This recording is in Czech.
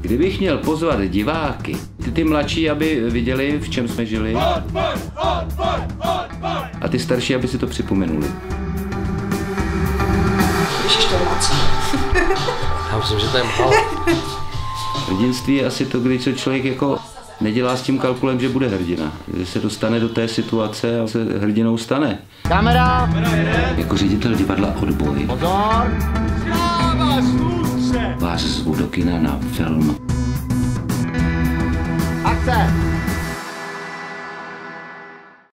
Kdybych měl pozvat diváky, ty, ty mladší, aby viděli, v čem jsme žili, a ty starší, aby si to připomenuli. Ježiš, to je moc. Já myslím, že to je málo. Hrdinství je asi to, když se člověk jako nedělá s tím kalkulem, že bude hrdina. Že se dostane do té situace a se hrdinou stane. Kamera! Jako ředitel divadla Odboj Pozor! Vás zvu do kina na film Akce!